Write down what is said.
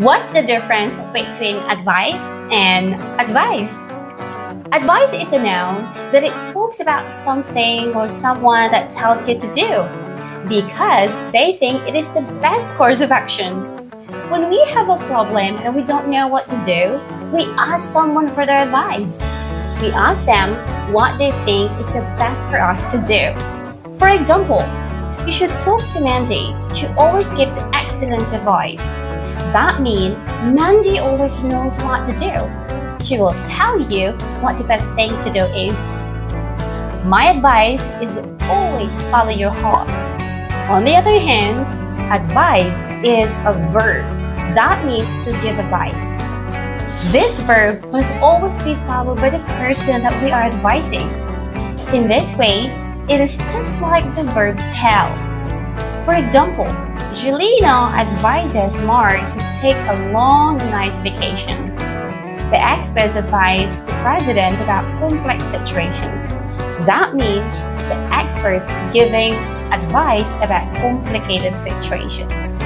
What's the difference between advice and advice? Advice is a noun that it talks about something or someone that tells you to do because they think it is the best course of action. When we have a problem and we don't know what to do, we ask someone for their advice. We ask them what they think is the best for us to do. For example, you should talk to Mandy. She always gives excellent advice. That means Mandy always knows what to do. She will tell you what the best thing to do is. My advice is always follow your heart. On the other hand, advice is a verb. That means to give advice. This verb must always be followed by the person that we are advising. In this way, it is just like the verb tell. For example, Julina advises Mark to take a long, nice vacation. The experts advise the president about complex situations. That means the experts giving advice about complicated situations.